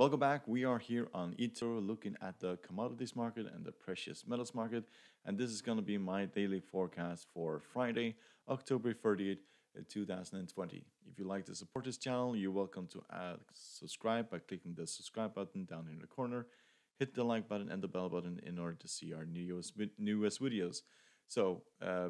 Welcome back. We are here on eToro looking at the commodities market and the precious metals market. And this is going to be my daily forecast for Friday, October 30th, 2020. If you like to support this channel, you're welcome to add, subscribe by clicking the subscribe button down in the corner. Hit the like button and the bell button in order to see our newest, newest videos. So, uh,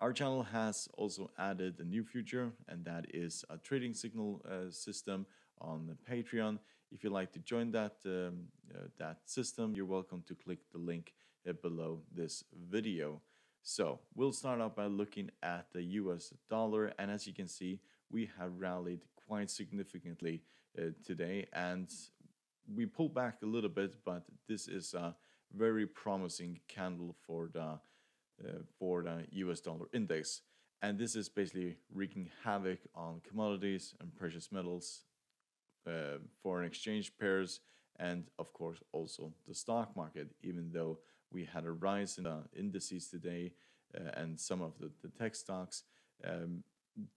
our channel has also added a new feature, and that is a trading signal uh, system on the Patreon. If you'd like to join that um, uh, that system, you're welcome to click the link uh, below this video. So we'll start off by looking at the US dollar, and as you can see, we have rallied quite significantly uh, today, and we pulled back a little bit, but this is a very promising candle for the uh, for the US dollar index. And this is basically wreaking havoc on commodities and precious metals, uh, foreign exchange pairs, and of course also the stock market, even though we had a rise in the indices today uh, and some of the, the tech stocks, um,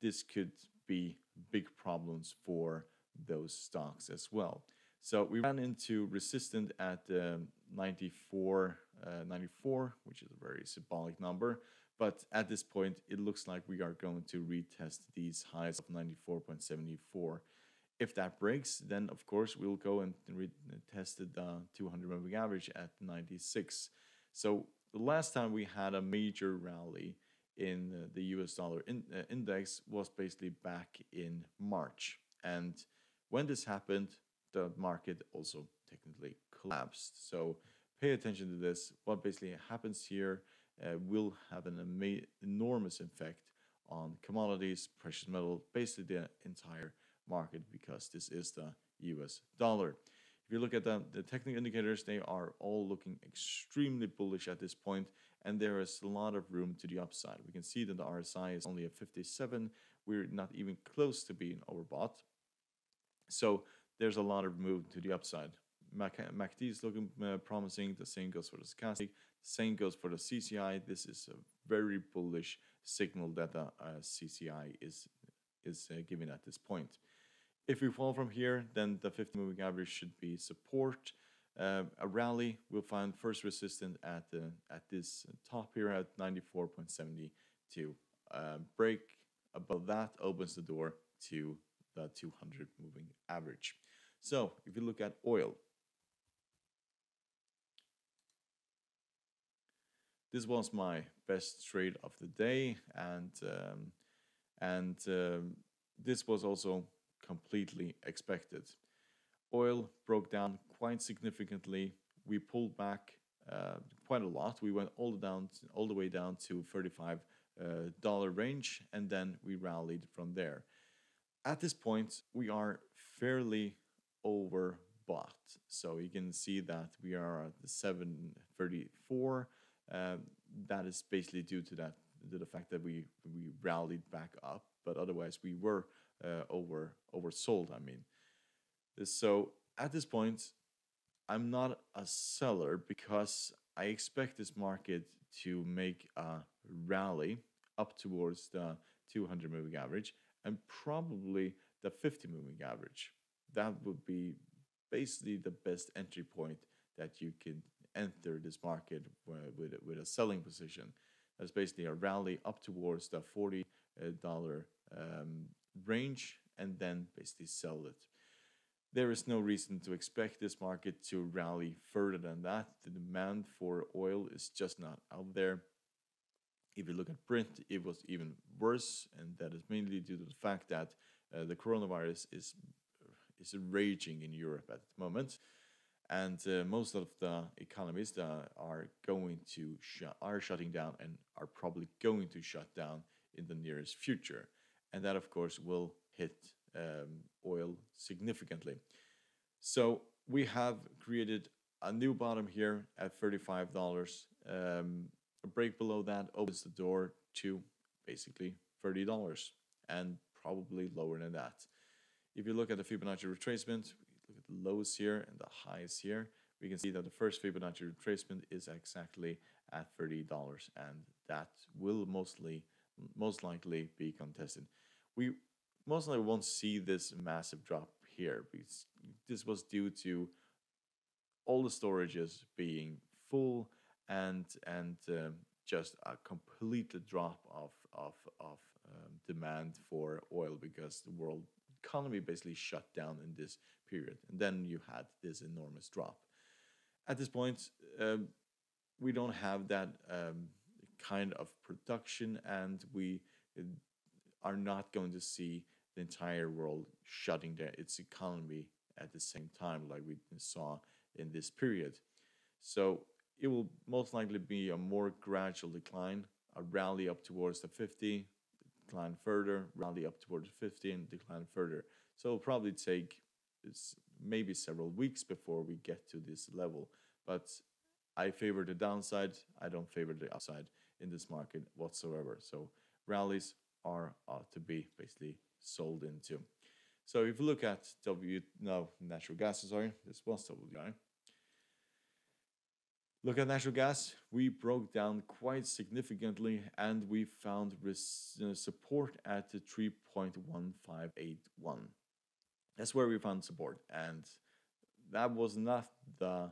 this could be big problems for those stocks as well. So we ran into resistance at um, 94, uh, 94, which is a very symbolic number. But at this point, it looks like we are going to retest these highs of 94.74. If that breaks, then of course we'll go and retest the 200 moving average at 96. So the last time we had a major rally in the US dollar in, uh, index was basically back in March. And when this happened, the market also technically collapsed. So pay attention to this. What basically happens here uh, will have an enormous effect on commodities, precious metal, basically the entire market because this is the US dollar. If you look at the, the technical indicators, they are all looking extremely bullish at this point, and there is a lot of room to the upside. We can see that the RSI is only at 57. We're not even close to being overbought. So there's a lot of move to the upside. MACD is looking uh, promising. The same goes for the stochastic. Same goes for the CCI. This is a very bullish signal that the uh, CCI is is uh, giving at this point. If we fall from here, then the 50 moving average should be support. Uh, a rally will find first resistance at the at this top here at 94.72. Uh, break above that opens the door to the 200 moving average. So if you look at oil, this was my best trade of the day, and um, and um, this was also completely expected. Oil broke down quite significantly. We pulled back uh, quite a lot. We went all down, all the way down to 35 dollar range, and then we rallied from there. At this point, we are fairly overbought. So you can see that we are at the 734. Uh, that is basically due to that to the fact that we we rallied back up, but otherwise we were uh, over oversold. I mean, so at this point, I'm not a seller because I expect this market to make a rally up towards the 200 moving average and probably the 50 moving average that would be basically the best entry point that you can enter this market with, with a selling position. That's basically a rally up towards the $40 um, range and then basically sell it. There is no reason to expect this market to rally further than that. The demand for oil is just not out there. If you look at Brent, it was even worse, and that is mainly due to the fact that uh, the coronavirus is is raging in Europe at the moment, and uh, most of the economies uh, are going to sh- are shutting down and are probably going to shut down in the nearest future, and that of course will hit um, oil significantly. So we have created a new bottom here at thirty-five dollars. Um, a break below that opens the door to basically thirty dollars and probably lower than that. If you look at the Fibonacci retracement, look at the lows here and the highs here, we can see that the first Fibonacci retracement is exactly at $30 and that will mostly most likely be contested. We most likely won't see this massive drop here because this was due to all the storages being full and and um, just a complete drop of of of um, demand for oil because the world economy basically shut down in this period, and then you had this enormous drop. At this point, um, we don't have that um, kind of production, and we uh, are not going to see the entire world shutting down its economy at the same time, like we saw in this period. So it will most likely be a more gradual decline, a rally up towards the 50, decline further, rally up towards 50, and decline further. So it'll probably take maybe several weeks before we get to this level. But I favor the downside. I don't favor the upside in this market whatsoever. So rallies are uh, to be basically sold into. So if you look at W, no, natural gas, sorry, this was WTI. Look at natural gas, we broke down quite significantly and we found uh, support at the 3.1581. That's where we found support, and that was not the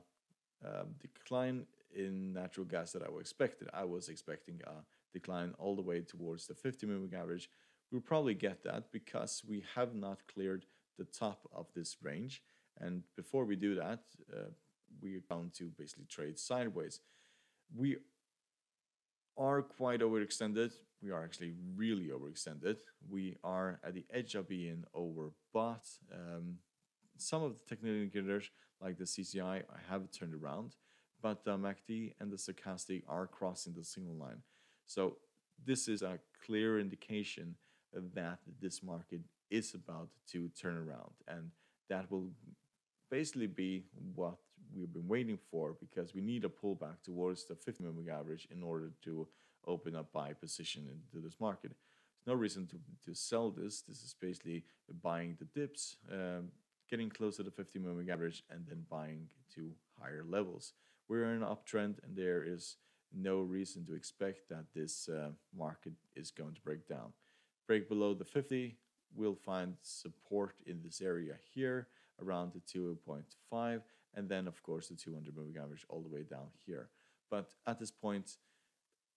uh, decline in natural gas that I was expected. I was expecting a decline all the way towards the 50 moving average. We'll probably get that because we have not cleared the top of this range. And before we do that, uh, we are bound to basically trade sideways. We are quite overextended. We are actually really overextended. We are at the edge of being overbought. Um, some of the technical indicators, like the CCI, I have turned around, but the MACD and the stochastic are crossing the signal line. So this is a clear indication that this market is about to turn around, and that will basically be what we've been waiting for because we need a pullback towards the 50 moving average in order to open up buy position into this market. There's no reason to, to sell this. This is basically buying the dips, um, getting close to the 50 moving average, and then buying to higher levels. We're in an uptrend, and there is no reason to expect that this uh, market is going to break down. Break below the 50, we'll find support in this area here around the 2.5 and then of course the 200 moving average all the way down here. But at this point,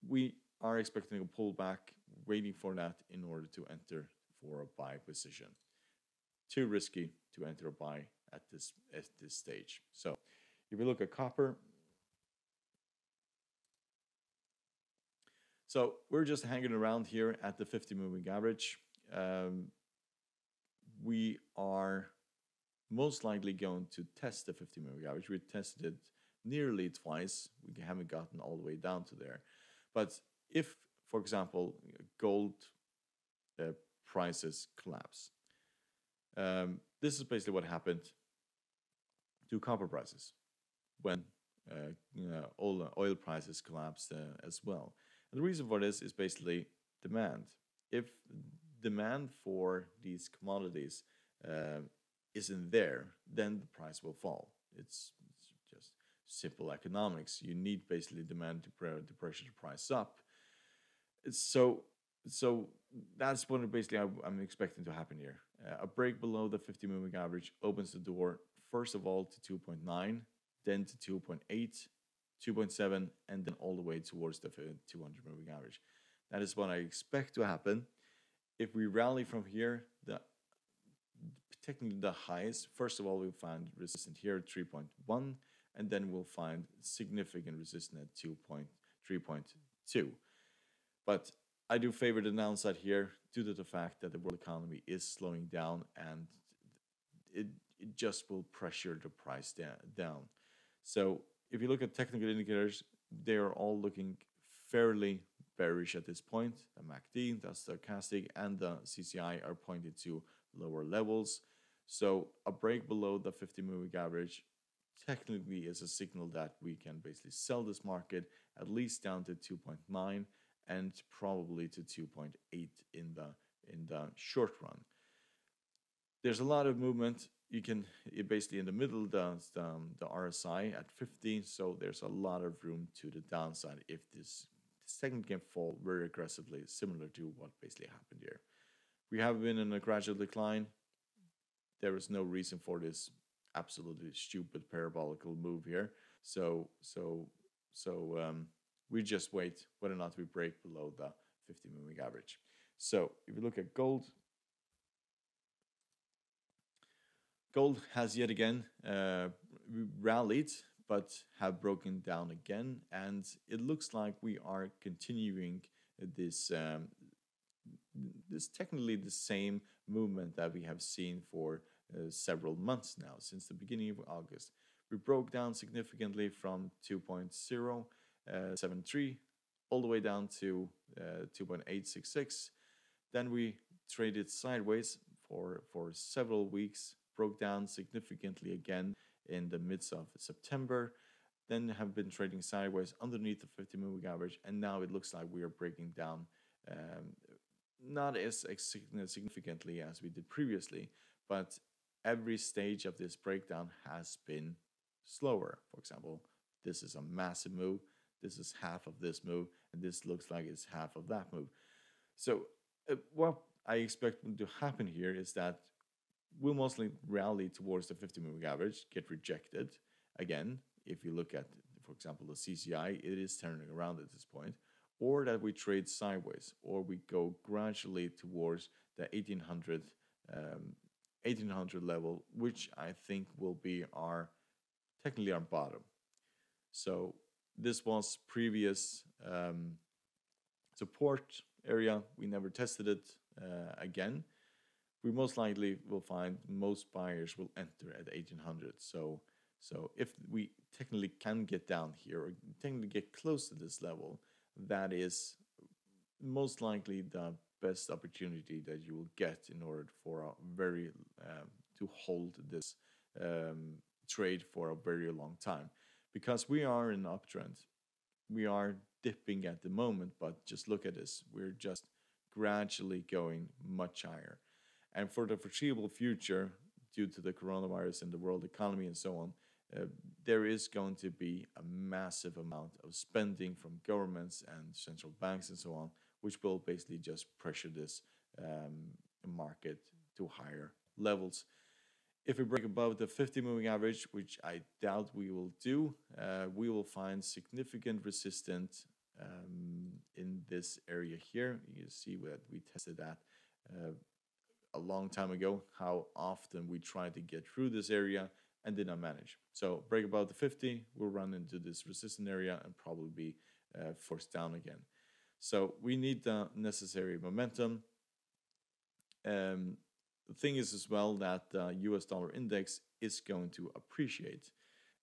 we are expecting a pullback, waiting for that in order to enter for a buy position. Too risky to enter a buy at this at this stage. So if we look at copper, so we're just hanging around here at the 50 moving average. Um, we are most likely going to test the 50 moving average. We tested it nearly twice. We haven't gotten all the way down to there. But if, for example, gold uh, prices collapse, um, this is basically what happened to copper prices when uh, you know, all oil prices collapsed uh, as well. And the reason for this is basically demand. If demand for these commodities uh, isn't there, then the price will fall. It's, it's just simple economics. You need basically demand to, pre- to pressure the price up. So so that's what basically I, am expecting to happen here. Uh, a break below the 50 moving average opens the door first of all to 2.9, then to 2.8, 2.7, and then all the way towards the 200 moving average. That is what I expect to happen. If we rally from here, the technically the highest. First of all, we'll find resistance here at 3.1, and then we'll find significant resistance at 2.3.2. But I do favor the downside here due to the fact that the world economy is slowing down and it, it just will pressure the price down. So if you look at technical indicators, they are all looking fairly bearish at this point. The MACD, the stochastic, and the CCI are pointed to lower levels. So a break below the 50 moving average technically is a signal that we can basically sell this market at least down to 2.9 and probably to 2.8 in the in the short run. There's a lot of movement. You can basically in the middle the, the, the RSI at 50, so there's a lot of room to the downside if this segment can fall very aggressively, similar to what basically happened here. We have been in a gradual decline there is no reason for this absolutely stupid parabolical move here. So so so um, we just wait whether or not we break below the 50 moving average. So if you look at gold, gold has yet again uh, rallied but have broken down again and it looks like we are continuing this um, this technically the same movement that we have seen for uh, several months now. Since the beginning of August we broke down significantly from 2.073 uh, all the way down to uh, 2.866 then we traded sideways for for several weeks broke down significantly again in the midst of September, then have been trading sideways underneath the 50 moving average, and now it looks like we are breaking down um, not as significantly as we did previously, but every stage of this breakdown has been slower. For example, this is a massive move, this is half of this move, and this looks like it's half of that move. So, uh, what I expect to happen here is that will mostly rally towards the 50 moving average, get rejected. Again, if you look at, for example, the CCI, it is turning around at this point, or that we trade sideways, or we go gradually towards the 1800, um, 1800 level, which I think will be our technically our bottom. So this was previous um, support area. We never tested it uh, again we most likely will find most buyers will enter at 1800 so so if we technically can get down here or technically get close to this level that is most likely the best opportunity that you will get in order for a very um, to hold this um, trade for a very long time. Because we are in uptrend. We are dipping at the moment but just look at this. We're just gradually going much higher and for the foreseeable future, due to the coronavirus and the world economy and so on, uh, there is going to be a massive amount of spending from governments and central banks and so on, which will basically just pressure this um, market to higher levels. If we break above the 50 moving average, which I doubt we will do, uh, we will find significant resistance um, in this area here. You see that we tested that uh, a long time ago how often we tried to get through this area and did not manage. So break about the 50, we'll run into this resistant area and probably be uh, forced down again. So we need the necessary momentum. Um, the thing is as well that the US dollar index is going to appreciate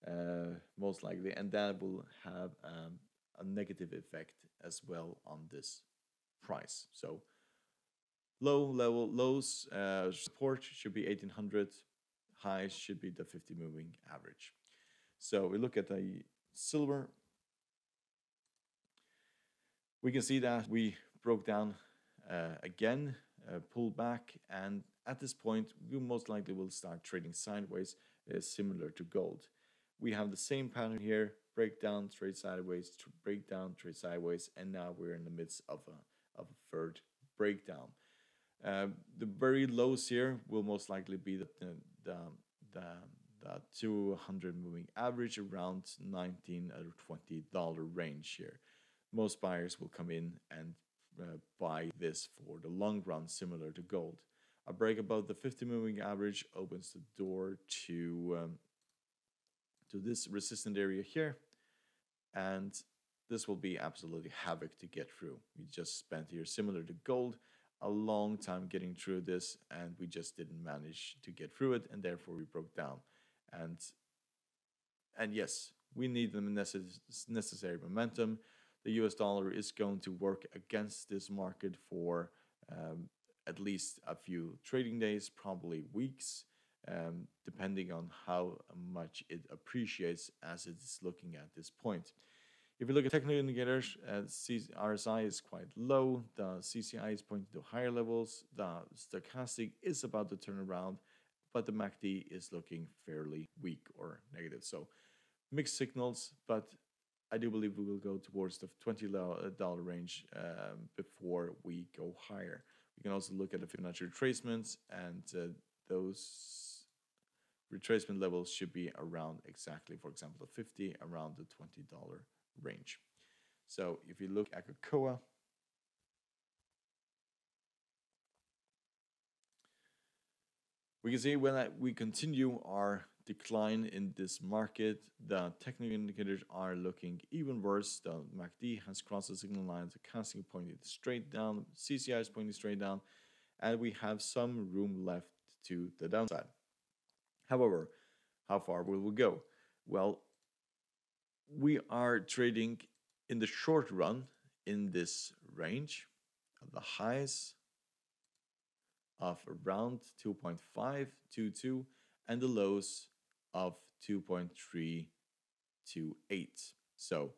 uh, most likely, and that will have um, a negative effect as well on this price. So low level lows uh, support should be 1800 highs should be the 50 moving average. So we look at the silver. We can see that we broke down uh, again uh, pulled back and at this point we most likely will start trading sideways uh, similar to gold. We have the same pattern here break down trade sideways break down trade sideways and now we're in the midst of a, of a third breakdown uh, the very lows here will most likely be the, the, the, the 200 moving average around 19 or 20 dollar range here. Most buyers will come in and uh, buy this for the long run, similar to gold. A break above the 50 moving average opens the door to um, to this resistant area here, and this will be absolutely havoc to get through. We just spent here similar to gold a long time getting through this and we just didn't manage to get through it and therefore we broke down. And and yes we need the necessary momentum. The us dollar is going to work against this market for um, at least a few trading days probably weeks um, depending on how much it appreciates as it's looking at this point if you look at technical indicators, uh, RSI is quite low. The CCI is pointing to higher levels. The stochastic is about to turn around, but the MACD is looking fairly weak or negative. So mixed signals, but I do believe we will go towards the $20 uh, range um, before we go higher. We can also look at the Fibonacci retracements and uh, those retracement levels should be around exactly, for example, the 50 around the $20 range. So if you look at Cocoa, we can see when we continue our decline in this market, the technical indicators are looking even worse. The MACD has crossed the signal line, the stochastic pointing straight down, CCI is pointing straight down, and we have some room left to the downside. However, how far will we go? Well, we are trading in the short run in this range of the highs of around 2.522 and the lows of 2.328. So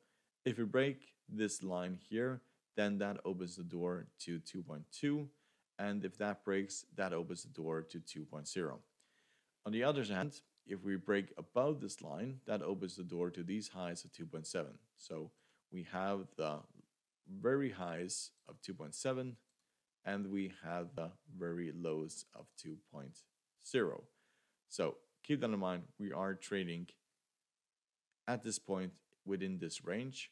if we break this line here, then that opens the door to 2.2 and if that breaks, that opens the door to 2.0. On the other hand, if we break above this line, that opens the door to these highs of 2.7. So we have the very highs of 2.7 and we have the very lows of 2.0. So keep that in mind. We are trading at this point within this range,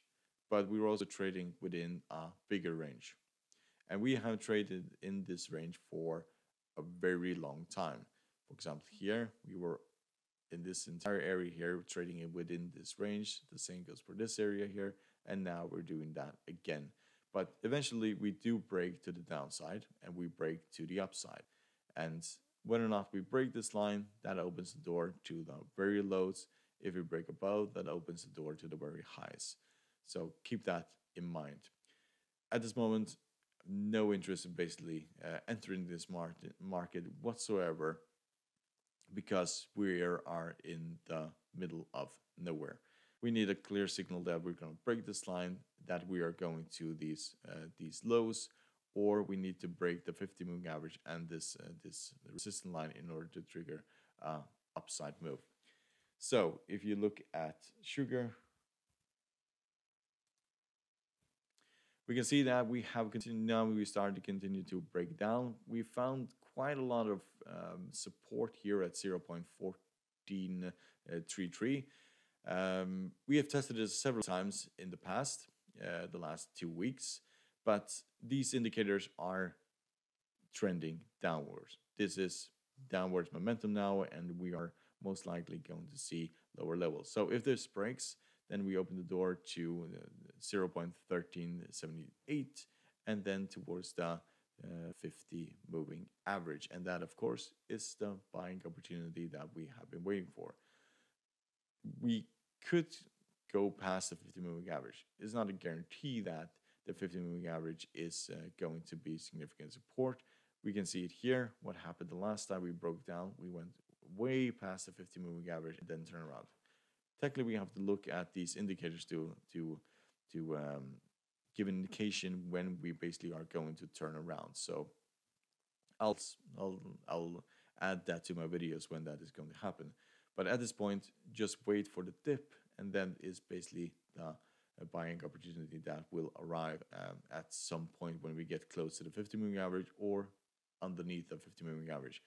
but we're also trading within a bigger range. And we have traded in this range for a very long time. For example, here we were in this entire area here trading it within this range. The same goes for this area here. And now we're doing that again. But eventually we do break to the downside and we break to the upside. And whether or not we break this line, that opens the door to the very lows. If we break above, that opens the door to the very highs. So keep that in mind. At this moment, no interest in basically uh, entering this market, market whatsoever because we are in the middle of nowhere. We need a clear signal that we're going to break this line, that we are going to these uh, these lows, or we need to break the 50 moving average and this uh, this resistance line in order to trigger uh, upside move. So if you look at sugar, we can see that we have continued now we started to continue to break down. We found quite a lot of um, support here at 0.1433. Um, we have tested this several times in the past, uh, the last two weeks, but these indicators are trending downwards. This is downwards momentum now, and we are most likely going to see lower levels. So if this breaks, then we open the door to uh, 0.1378 and then towards the uh, 50 moving average. And that, of course, is the buying opportunity that we have been waiting for. We could go past the 50 moving average. It's not a guarantee that the 50 moving average is uh, going to be significant support. We can see it here. What happened the last time we broke down, we went way past the 50 moving average and then turn around. Technically, we have to look at these indicators to to to um, give an indication when we basically are going to turn around. So I'll, I'll, I'll add that to my videos when that is going to happen. But at this point, just wait for the dip and then is basically the buying opportunity that will arrive um, at some point when we get close to the 50 moving average or underneath the 50 moving average.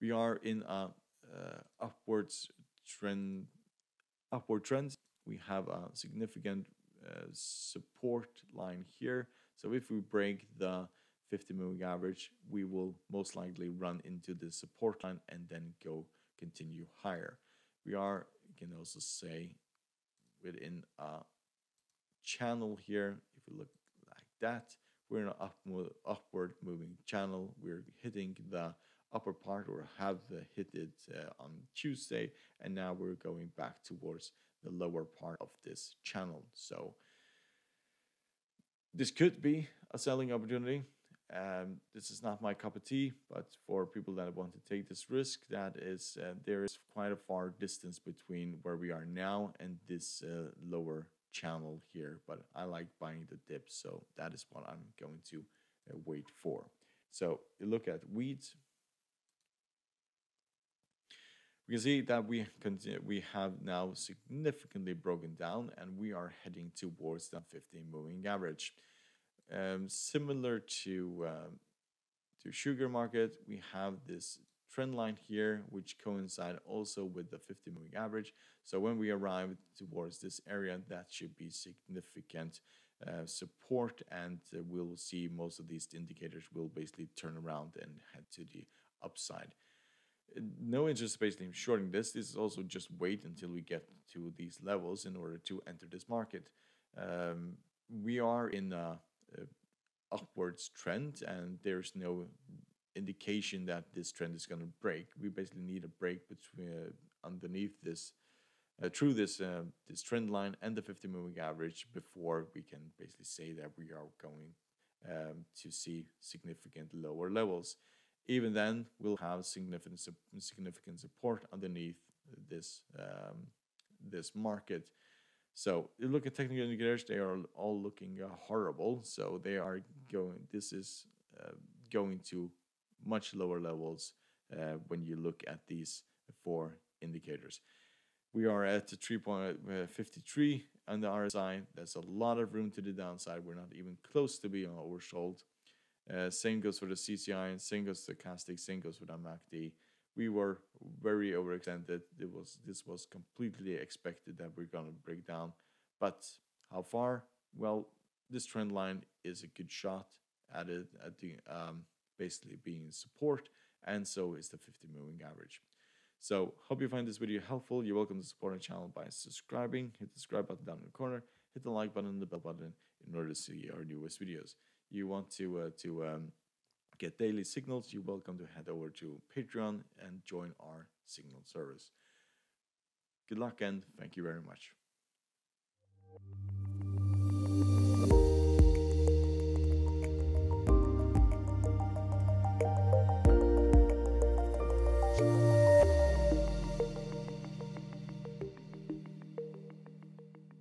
We are in a uh, upwards trend, upward trends. We have a significant uh, support line here. So if we break the 50 moving average, we will most likely run into the support line and then go continue higher. We are, you can also say, within a channel here, if we look like that, we're in an up, upward moving channel. We're hitting the upper part or have hit it uh, on Tuesday, and now we're going back towards the lower part of this channel. So this could be a selling opportunity. Um, this is not my cup of tea, but for people that want to take this risk, that is uh, there is quite a far distance between where we are now and this uh, lower channel here. But I like buying the dip, so that is what I'm going to uh, wait for. So you look at wheats, we can see that we continue, we have now significantly broken down and we are heading towards the 15 moving average. Um, similar to um, to sugar market, we have this trend line here, which coincide also with the 50 moving average. So when we arrive towards this area, that should be significant uh, support and uh, we'll see most of these indicators will basically turn around and head to the upside. No interest basically in shorting this. This is also just wait until we get to these levels in order to enter this market. Um, we are in a, a upwards trend and there's no indication that this trend is going to break. We basically need a break between uh, underneath this, uh, through this uh, this trend line and the 50 moving average before we can basically say that we are going um, to see significant lower levels. Even then, we'll have significant significant support underneath this um, this market. So you look at technical indicators; they are all looking uh, horrible. So they are going. This is uh, going to much lower levels uh, when you look at these four indicators. We are at 3.53 on the RSI. There's a lot of room to the downside. We're not even close to being oversold. Uh, same goes for the CCI, and same goes stochastic, same goes for the MACD. We were very overextended. It was this was completely expected that we're gonna break down. But how far? Well, this trend line is a good shot at it at the um, basically being in support, and so is the 50 moving average. So hope you find this video helpful. You're welcome to support our channel by subscribing. Hit the subscribe button down in the corner. Hit the like button and the bell button in order to see our newest videos you want to uh, to um, get daily signals, you're welcome to head over to Patreon and join our signal service. Good luck and thank you very much.